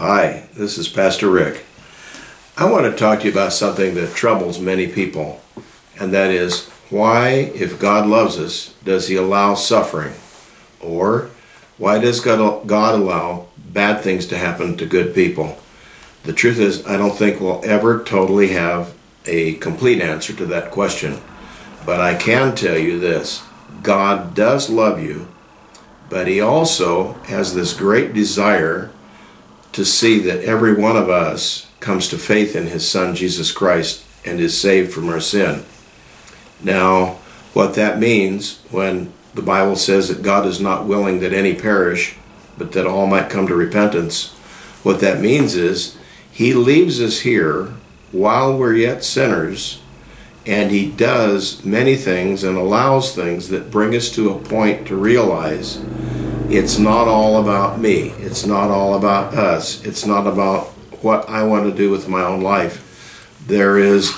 Hi, this is Pastor Rick. I want to talk to you about something that troubles many people, and that is why, if God loves us, does He allow suffering? Or why does God, allow bad things to happen to good people? The truth is, I don't think we'll ever totally have a complete answer to that question. But I can tell you this God does love you, but He also has this great desire to see that every one of us comes to faith in His Son Jesus Christ and is saved from our sin. Now, what that means when the Bible says that God is not willing that any perish, but that all might come to repentance, what that means is He leaves us here while we're yet sinners, and He does many things and allows things that bring us to a point to realize it's not all about me. It's not all about us. It's not about what I want to do with my own life. There is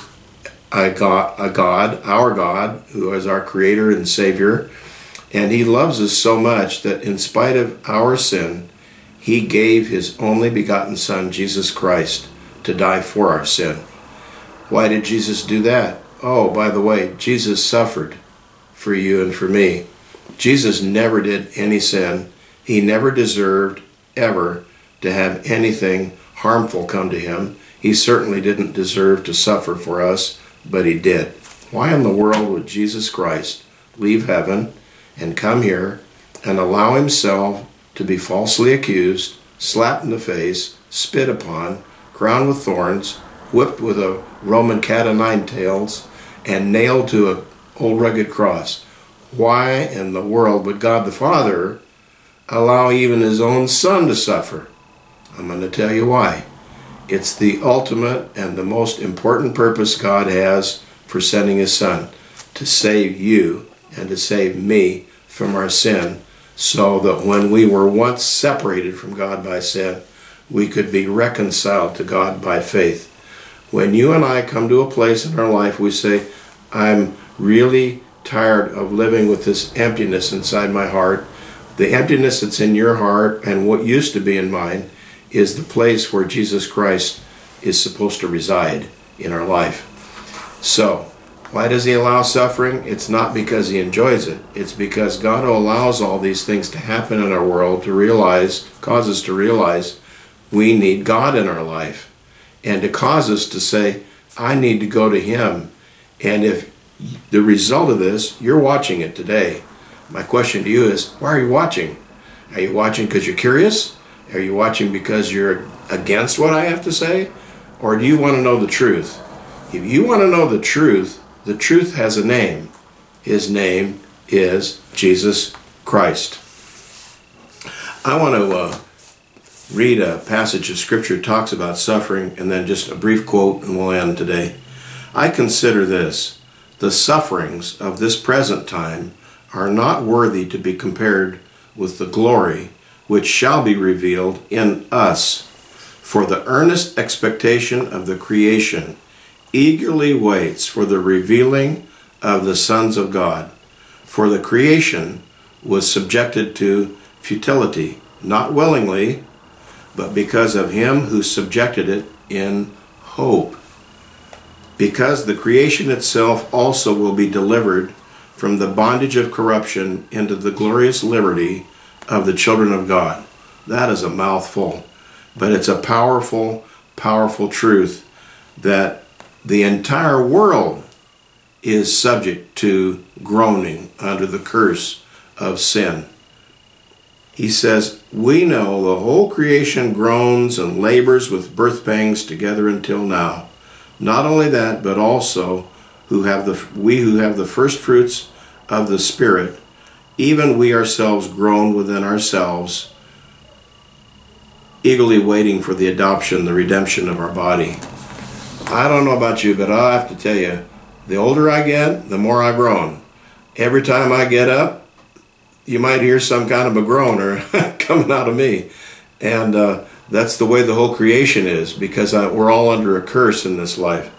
a God, a God, our God, who is our Creator and Savior, and He loves us so much that in spite of our sin, He gave His only begotten Son, Jesus Christ, to die for our sin. Why did Jesus do that? Oh, by the way, Jesus suffered for you and for me. Jesus never did any sin. He never deserved ever to have anything harmful come to him. He certainly didn't deserve to suffer for us, but he did. Why in the world would Jesus Christ leave heaven and come here and allow himself to be falsely accused, slapped in the face, spit upon, crowned with thorns, whipped with a Roman cat o' nine tails, and nailed to a old rugged cross? Why in the world would God the Father allow even his own son to suffer? I'm going to tell you why. It's the ultimate and the most important purpose God has for sending his son to save you and to save me from our sin so that when we were once separated from God by sin, we could be reconciled to God by faith. When you and I come to a place in our life, we say, I'm really tired of living with this emptiness inside my heart. The emptiness that's in your heart and what used to be in mine is the place where Jesus Christ is supposed to reside in our life. So, why does he allow suffering? It's not because he enjoys it. It's because God allows all these things to happen in our world to realize, cause us to realize we need God in our life. And to cause us to say, I need to go to him. And if the result of this, you're watching it today. My question to you is, why are you watching? Are you watching because you're curious? Are you watching because you're against what I have to say? Or do you want to know the truth? If you want to know the truth, the truth has a name. His name is Jesus Christ. I want to uh, read a passage of scripture talks about suffering and then just a brief quote and we'll end today. I consider this the sufferings of this present time are not worthy to be compared with the glory which shall be revealed in us. For the earnest expectation of the creation eagerly waits for the revealing of the sons of God. For the creation was subjected to futility, not willingly, but because of him who subjected it in hope. Because the creation itself also will be delivered from the bondage of corruption into the glorious liberty of the children of God. That is a mouthful, but it's a powerful, powerful truth that the entire world is subject to groaning under the curse of sin. He says, We know the whole creation groans and labors with birth pangs together until now. Not only that, but also who have the we who have the first fruits of the Spirit, even we ourselves groan within ourselves, eagerly waiting for the adoption, the redemption of our body. I don't know about you, but I have to tell you, the older I get, the more I groan. Every time I get up, you might hear some kind of a groaner coming out of me. And uh, that's the way the whole creation is because I, we're all under a curse in this life.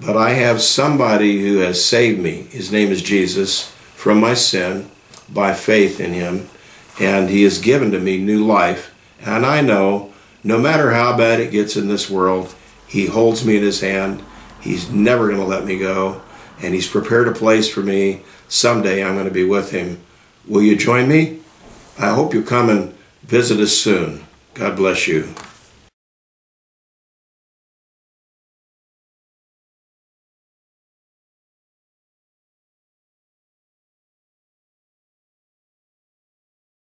But I have somebody who has saved me. His name is Jesus from my sin by faith in him. And he has given to me new life. And I know No matter how bad it gets in this world, He holds me in His hand. He's never going to let me go. And He's prepared a place for me. Someday I'm going to be with Him. Will you join me? I hope you'll come and visit us soon. God bless you.